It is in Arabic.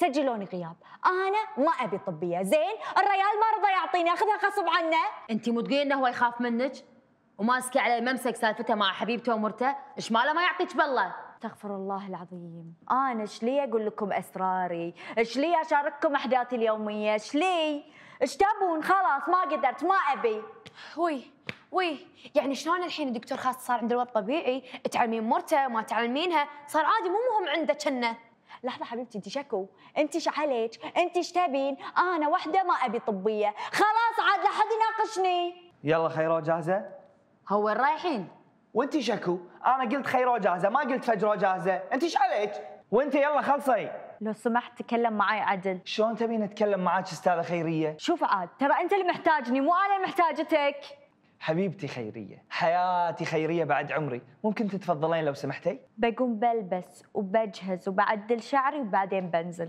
سجلوني غياب. أنا ما أبي طبية. زين الريال ما رضى يعطيني أخذها غصب عنه. أنت مو تقولين إنه هو يخاف منك؟ وماسكة على ممسك سالفته مع حبيبته ومرته؟ إيش ماله ما يعطيك بالله؟ استغفر الله العظيم. أنا إيش لي أقول لكم أسراري؟ إيش لي أشارككم أحداثي اليومية؟ إيش لي إيش تبون؟ خلاص ما قدرت ما أبي. وي وي. يعني شلون الحين الدكتور خاص صار عنده الوضع طبيعي؟ تعلمين مرته ما تعلمينها. صار عادي مو مهم عنده كنة. لحظة حبيبتي انت شكو؟ انت إيش عليك. انت إيش تبين أنا وحدة ما ابي طبية. خلاص عاد لا حد يناقشني. يلا خيرو جاهزة؟ هو وين رايحين. وانت شكو؟ أنا قلت خيرو جاهزة ما قلت فجرو جاهزة. انت إيش عليك؟ وانت يلا خلصي. لو سمحت تكلم معي عدل. شلون تبين اتكلم معاك أستاذة خيرية؟ شوف عاد ترى انت اللي محتاجني مو أنا اللي محتاجتك. حبيبتي خيرية حياتي خيرية بعد عمري. ممكن تتفضلين لو سمحتي؟ بقوم بلبس وبجهز وبعدل شعري وبعدين بنزل.